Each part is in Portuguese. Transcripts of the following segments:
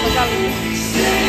braços de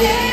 Yeah.